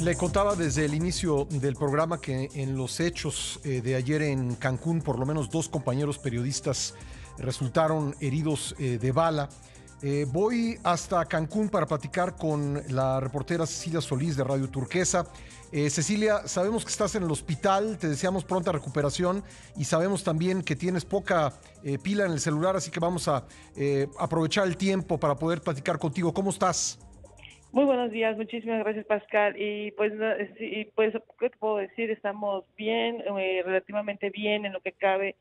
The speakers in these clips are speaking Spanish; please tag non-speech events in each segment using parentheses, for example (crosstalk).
Le contaba desde el inicio del programa que en los hechos eh, de ayer en Cancún, por lo menos dos compañeros periodistas resultaron heridos eh, de bala. Eh, voy hasta Cancún para platicar con la reportera Cecilia Solís de Radio Turquesa. Cecilia, sabemos que estás en el hospital, te deseamos pronta recuperación y sabemos también que tienes poca pila en el celular, así que vamos a aprovechar el tiempo para poder platicar contigo. ¿Cómo estás? Muy buenos días, muchísimas gracias Pascal. Y pues, y pues ¿qué te puedo decir? Estamos bien, eh, relativamente bien en lo que cabe,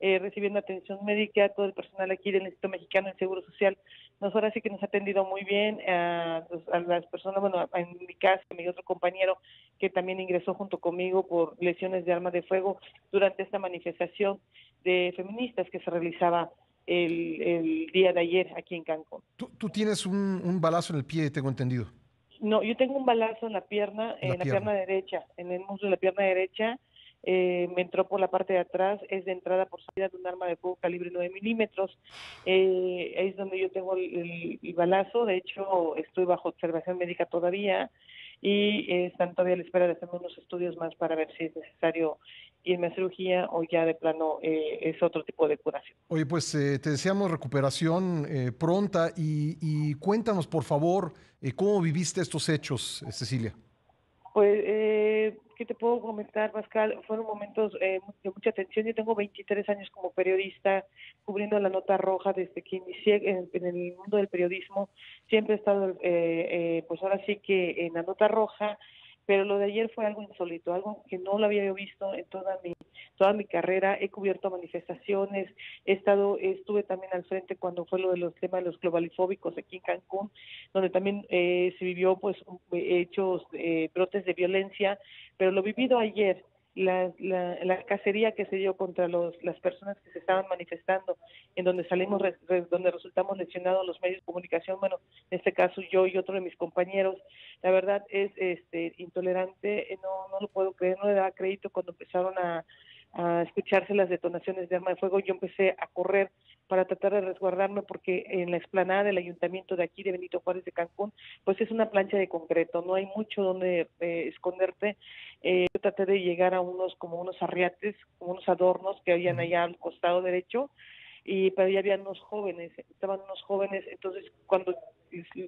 eh, recibiendo atención médica, todo el personal aquí del Instituto Mexicano del Seguro Social. Nos ahora sí que nos ha atendido muy bien a, las personas, bueno, en mi caso, mi otro compañero que también ingresó junto conmigo por lesiones de arma de fuego durante esta manifestación de feministas que se realizaba el, día de ayer aquí en Cancún. ¿Tú, tienes un, balazo en el pie, tengo entendido? No, yo tengo un balazo en la pierna, en la, pierna. derecha, en el muslo de la pierna derecha. Eh, me entró por la parte de atrás, es de entrada por salida de un arma de fuego calibre 9 milímetros. Eh, es donde yo tengo el, balazo, de hecho estoy bajo observación médica todavía y eh, están todavía a la espera de hacer unos estudios más para ver si es necesario irme a cirugía o ya de plano eh, es otro tipo de curación. Oye, pues eh, te deseamos recuperación eh, pronta y, cuéntanos, por favor, cómo viviste estos hechos, Cecilia. Pues, ¿qué te puedo comentar, Pascal? Fueron momentos de mucha atención. Yo tengo 23 años como periodista, cubriendo la nota roja desde que inicié en, en el mundo del periodismo. Siempre he estado, pues ahora sí que en la nota roja pero lo de ayer fue algo insólito, algo que no lo había visto en toda mi toda mi carrera. He cubierto manifestaciones, he estado estuve también al frente cuando fue lo de los temas de los globalifóbicos aquí en Cancún, donde también eh, se vivió pues hechos eh, brotes de violencia, pero lo vivido ayer la, la, cacería que se dio contra los, las personas que se estaban manifestando, en donde salimos, donde resultamos lesionados los medios de comunicación, bueno, en este caso yo y otro de mis compañeros, la verdad es este intolerante, eh, no, no lo puedo creer, no le daba crédito cuando empezaron a, a escucharse las detonaciones de arma de fuego, yo empecé a correr para tratar de resguardarme porque en la explanada del ayuntamiento de aquí de Benito Juárez de Cancún, pues es una plancha de concreto, no hay mucho donde eh, esconderte. Eh, yo traté de llegar a unos como unos arriates, como unos adornos que habían allá al costado derecho, y pero ya habían unos jóvenes, estaban unos jóvenes, entonces cuando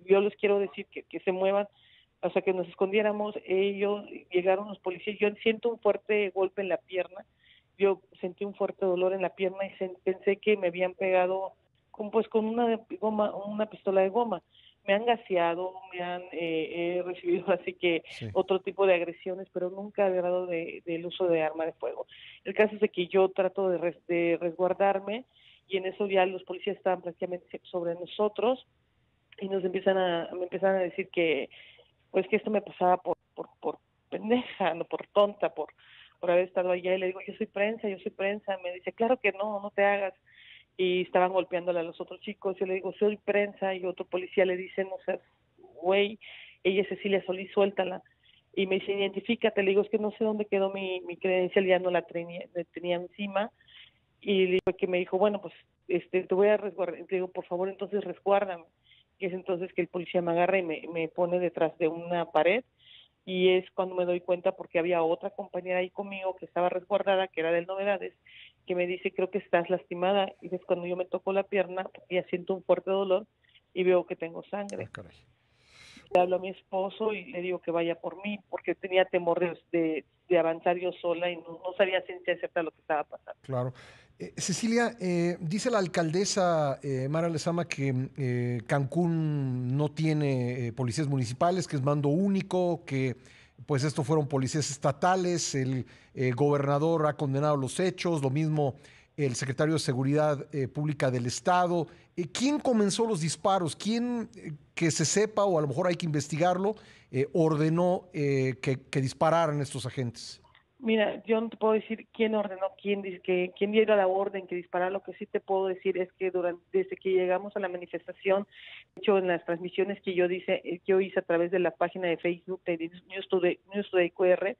yo les quiero decir que, que se muevan, o sea que nos escondiéramos, ellos llegaron los policías, yo siento un fuerte golpe en la pierna, yo sentí un fuerte dolor en la pierna y pensé que me habían pegado con, pues con una goma, una pistola de goma. Me han gaseado, me han eh, recibido (laughs) así que otro tipo de agresiones, pero nunca he grado de, del uso de arma de fuego. El caso es de que yo trato de, de resguardarme y en eso ya los policías estaban prácticamente sobre nosotros y nos empiezan a, me empiezan a decir que pues que esto me pasaba por, por, por pendeja, no por tonta, por por haber estado allá y le digo, yo soy prensa, yo soy prensa. Me dice, claro que no, no te hagas. Y estaban golpeándole a los otros chicos. Yo le digo, soy prensa. Y otro policía le dice, no sé, güey, ella es Cecilia Solís, suéltala. Y me dice, identifícate. Le digo, es que no sé dónde quedó mi, mi credencial, ya no la tenía, tenía encima. Y le digo que me dijo, bueno, pues este te voy a resguardar. Le digo, por favor, entonces resguárdame. Y es entonces que el policía me agarra y me pone detrás de una pared y es cuando me doy cuenta porque había otra compañera ahí conmigo que estaba resguardada, que era del Novedades, que me dice, creo que estás lastimada, y es cuando yo me toco la pierna, y siento un fuerte dolor y veo que tengo sangre. Ah, le hablo a mi esposo y le digo que vaya por mí, porque tenía temor de, de, avanzar yo sola y no, sabía si cierta lo que estaba pasando. Claro. Eh, Cecilia, eh, dice la alcaldesa eh, Mara Lezama que Cancún no tiene policías municipales, que es mando único, que pues esto fueron policías estatales, el gobernador ha condenado los hechos, lo mismo el secretario de Seguridad Pública del Estado. ¿Quién comenzó los disparos? ¿Quién, que se sepa, o a lo mejor hay que investigarlo, ordenó que, que dispararan estos agentes? Mira, yo no te puedo decir quién ordenó, quién que quién diera la orden que disparara. Lo que sí te puedo decir es que durante desde que llegamos a la manifestación, de hecho en las transmisiones que yo dice eh, yo hice a través de la página de Facebook de News Today, News Today QR,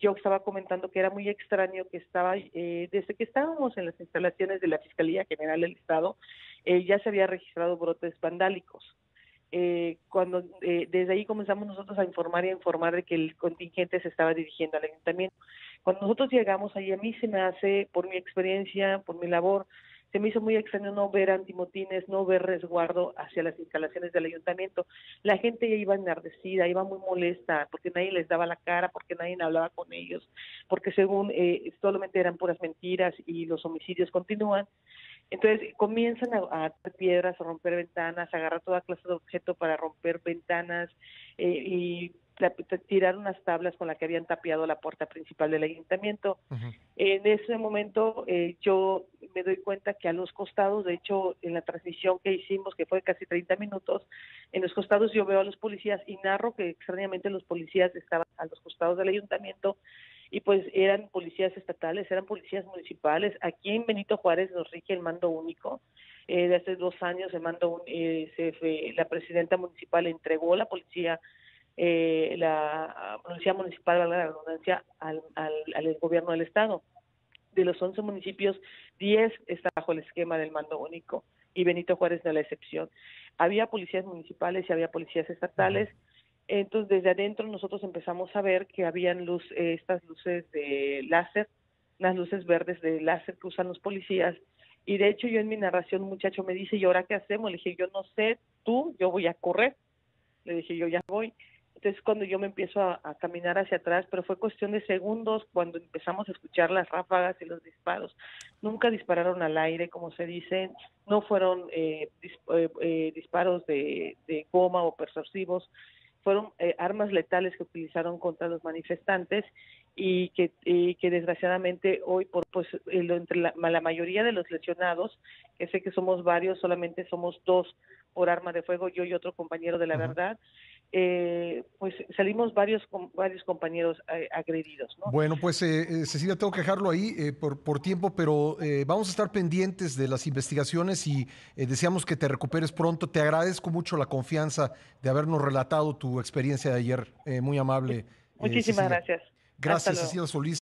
yo estaba comentando que era muy extraño que estaba eh, desde que estábamos en las instalaciones de la Fiscalía General del Estado, eh, ya se había registrado brotes vandálicos eh, cuando eh, desde ahí comenzamos nosotros a informar y a informar de que el contingente se estaba dirigiendo al ayuntamiento. Cuando nosotros llegamos ahí, a mí se me hace, por mi experiencia, por mi labor, se me hizo muy extraño no ver antimotines, no ver resguardo hacia las instalaciones del ayuntamiento. La gente ya iba enardecida, iba muy molesta, porque nadie les daba la cara, porque nadie hablaba con ellos, porque según eh, solamente eran puras mentiras y los homicidios continúan. Entonces comienzan a, a piedras, a romper ventanas, a agarrar toda clase de objeto para romper ventanas eh, y tirar unas tablas con las que habían tapiado la puerta principal del ayuntamiento. En ese momento eh, yo me doy cuenta que a los costados, de hecho en la transmisión que hicimos, que fue casi 30 minutos, en los costados yo veo a los policías y narro que extrañamente los policías estaban a los costados del ayuntamiento y pues eran policías estatales, eran policías municipales. Aquí en Benito Juárez nos rige el mando único. Eh, de hace dos años el mando eh, la presidenta municipal entregó la policía eh, la policía municipal, valga la redundancia, al, al, al, gobierno del estado. De los 11 municipios, 10 está bajo el esquema del mando único y Benito Juárez no la excepción. Había policías municipales y había policías estatales. Entonces, desde adentro nosotros empezamos a ver que habían luz, eh, estas luces de láser, las luces verdes de láser que usan los policías. Y de hecho, yo en mi narración, un muchacho me dice, ¿y ahora qué hacemos? Le dije, yo no sé, tú, yo voy a correr. Le dije, yo ya voy. Entonces, cuando yo me empiezo a, caminar hacia atrás, pero fue cuestión de segundos cuando empezamos a escuchar las ráfagas y los disparos. Nunca dispararon al aire, como se dice, no fueron eh, dis, eh, eh, disparos de, de, goma o persuasivos, fueron eh, armas letales que utilizaron contra los manifestantes y que, y que desgraciadamente hoy por pues el, entre la, la, mayoría de los lesionados que sé que somos varios solamente somos dos por arma de fuego yo y otro compañero de la uh -huh. verdad eh, pues salimos varios varios compañeros eh, agredidos. ¿no? Bueno, pues eh, Cecilia, tengo que dejarlo ahí eh, por, por, tiempo, pero vamos a estar pendientes de las investigaciones y deseamos que te recuperes pronto. Te agradezco mucho la confianza de habernos relatado tu experiencia de ayer, muy amable. Muchísimas gracias. Gracias, Cecilia Solís.